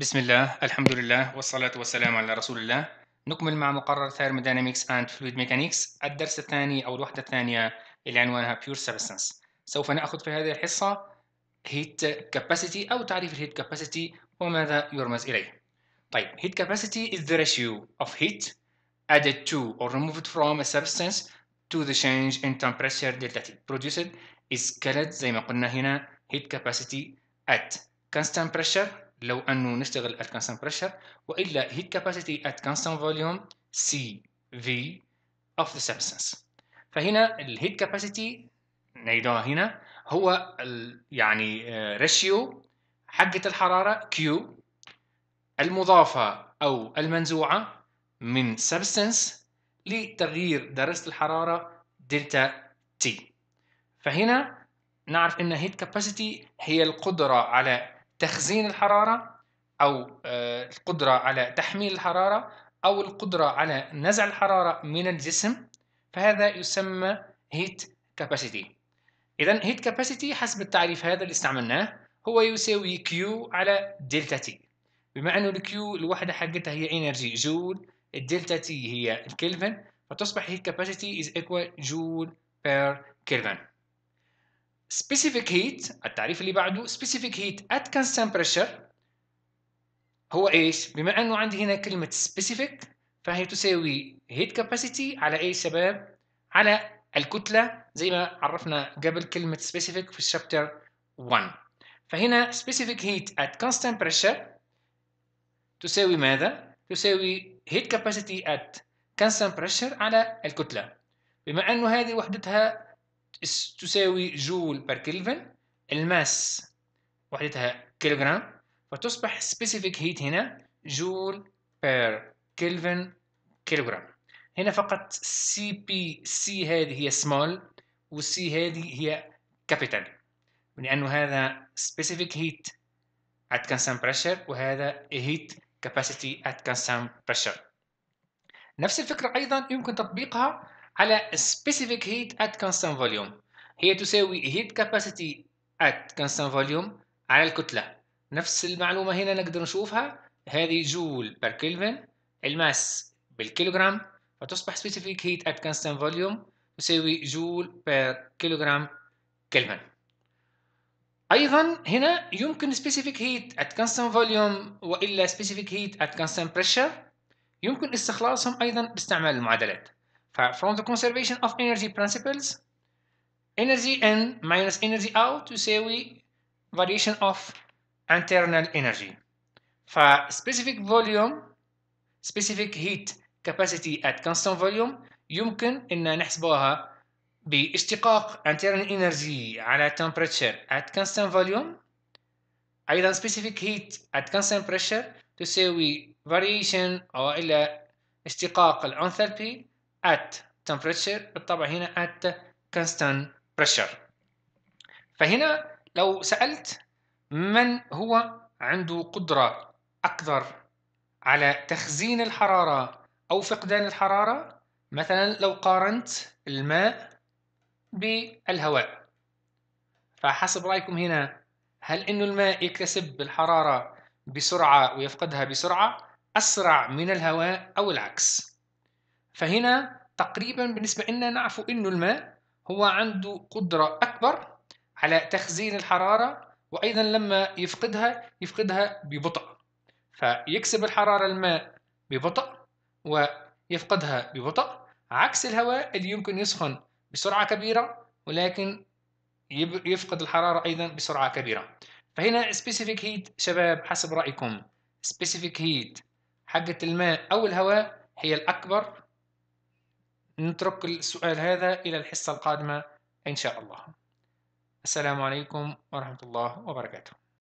بسم الله الحمد لله والصلاة والسلام على رسول الله نكمل مع مقرر Thermodynamics and Fluid Mechanics الدرس الثاني أو الوحدة الثانية اللي عنوانها Pure Substance سوف نأخذ في هذه الحصة Heat Capacity أو تعريف الهيت Capacity وماذا يرمز إليه طيب Heat Capacity is the ratio of heat added to or removed from a substance to the change in temperature delta T produced is called زي ما قلنا هنا heat capacity at constant pressure لو أنه نشتغل at constant pressure وإلا heat capacity at constant volume CV of the substance. فهنا الهيت capacity نعيدها هنا هو يعني ريشيو حقة الحرارة Q المضافة أو المنزوعة من substance لتغيير درجة الحرارة delta T. فهنا نعرف أن heat capacity هي القدرة على تخزين الحرارة أو آه، القدرة على تحميل الحرارة أو القدرة على نزع الحرارة من الجسم فهذا يسمى heat capacity. إذا heat capacity حسب التعريف هذا اللي استعملناه هو يساوي Q على delta T بما أنه ال Q الوحدة حقتها هي energy joule الدلتا تي هي الكلفن فتصبح heat capacity is equal جول per Kelvin. Specific heat التعريف اللي بعده specific heat at constant pressure هو إيش؟ بما إنه عندي هنا كلمة specific فهي تساوي heat capacity على إيش شباب؟ على الكتلة زي ما عرفنا قبل كلمة specific في الشابتر 1 فهنا specific heat at constant pressure تساوي ماذا؟ تساوي heat capacity at constant pressure على الكتلة بما أنه هذه وحدتها تساوي joule per kelvin ال mass وحدتها كيلوغرام فتصبح specific heat هنا joule per kelvin kilogram. هنا فقط سي بي سي هذه هي سمول والسي هذه هي كابيتال لأنه هذا specific heat at constant pressure وهذا heat capacity at constant pressure. نفس الفكرة أيضا يمكن تطبيقها على specific heat at constant volume. هي تساوي heat capacity at constant volume على الكتلة. نفس المعلومة هنا نقدر نشوفها. هذه joule per kelvin ال mass بالكيلوغرام. فتصبح specific heat at constant volume تساوي joule per kilogram كلفن أيضا هنا يمكن specific heat at constant volume وإلا specific heat at constant pressure. يمكن استخلاصهم أيضا باستعمال المعادلات. From the conservation of energy principles energy in minus energy out تساوي variation of internal energy ف specific volume specific heat capacity at constant volume يمكن ان نحسبوها باشتقاق internal energy على temperature at constant volume أيضا specific heat at constant pressure تساوي variation أو إلى اشتقاق الانثالبي at temperature بالطبع هنا at constant pressure. فهنا لو سألت من هو عنده قدرة أكثر على تخزين الحرارة أو فقدان الحرارة؟ مثلا لو قارنت الماء بالهواء. فحسب رأيكم هنا هل إنه الماء يكتسب الحرارة بسرعة ويفقدها بسرعة أسرع من الهواء أو العكس؟ فهنا تقريبا بالنسبة لنا نعرف إنه الماء هو عنده قدرة أكبر على تخزين الحرارة وأيضا لما يفقدها يفقدها ببطء. فيكسب الحرارة الماء ببطء ويفقدها ببطء عكس الهواء اللي يمكن يسخن بسرعة كبيرة ولكن يفقد الحرارة أيضا بسرعة كبيرة. فهنا specific heat شباب حسب رأيكم. specific heat حقة الماء أو الهواء هي الأكبر نترك السؤال هذا إلى الحصة القادمة إن شاء الله. السلام عليكم ورحمة الله وبركاته.